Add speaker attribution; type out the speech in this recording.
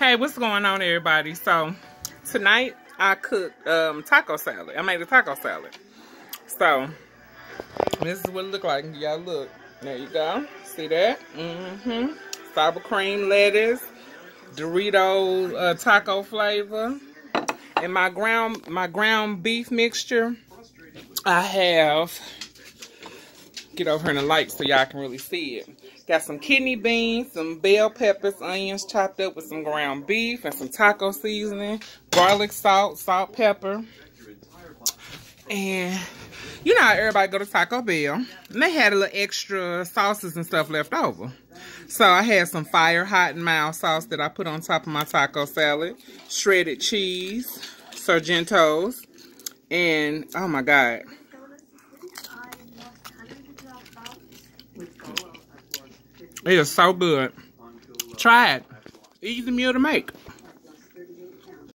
Speaker 1: Hey, what's going on, everybody? So, tonight I cooked um, taco salad. I made a taco salad. So, this is what it look like. Y'all look. There you go. See that? Mm-hmm. Sour cream lettuce, Dorito uh, taco flavor, and my ground my ground beef mixture. I have get over here in the light so y'all can really see it. Got some kidney beans, some bell peppers, onions chopped up with some ground beef and some taco seasoning, garlic salt, salt, pepper. And you know everybody go to Taco Bell. And they had a little extra sauces and stuff left over. So I had some fire hot and mild sauce that I put on top of my taco salad. Shredded cheese, Sargentos, and oh my God. It is so good. Try it. Easy meal to make.